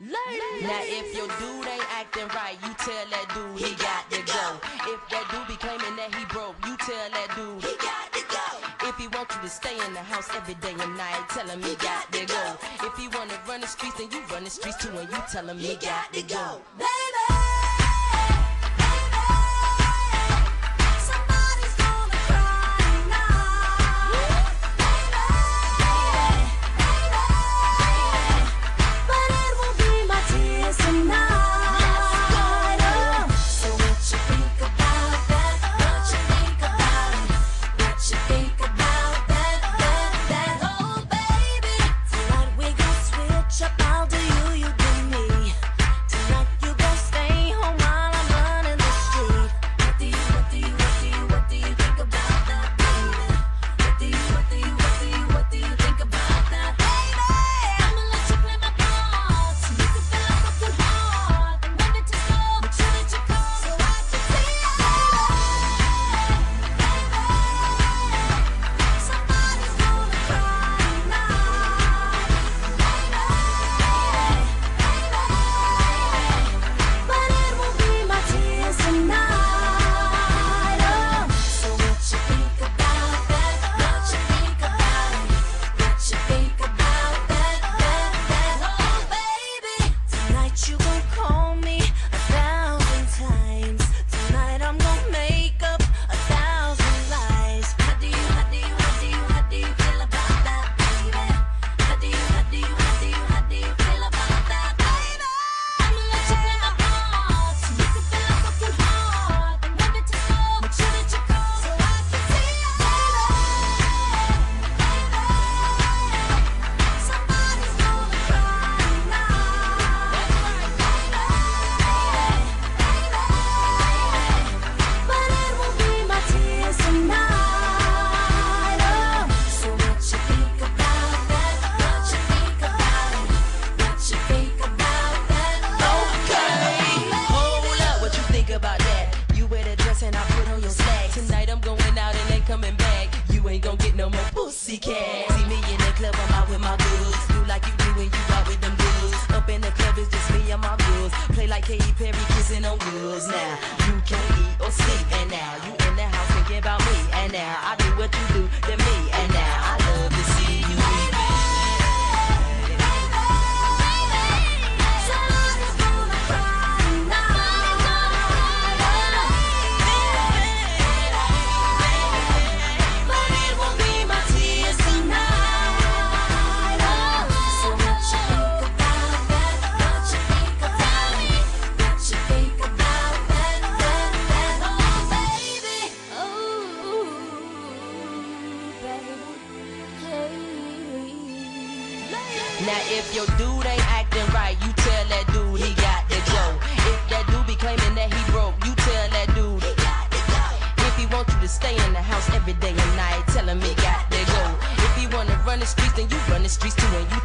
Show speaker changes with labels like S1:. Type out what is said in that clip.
S1: Now if your dude ain't acting right, you tell that dude he got to go. If that dude be claiming that he broke, you tell that dude he got to go. If he want you to stay in the house every day and night, tell him he got to go. If he wanna run the streets, then you run the streets too, and you tell him he got to go.
S2: Somebody's like
S1: Katy Perry, kissing on goods. Now you can't eat or sleep, and now you in the house thinking about me. And now I do what you do to Now if your dude ain't acting right, you tell that dude he got to go. If that dude be claiming that he broke, you tell that dude he got to go. If he want you to stay in the house every day and night, tell him he got to go. If he wanna run the streets, then you run the streets too, and you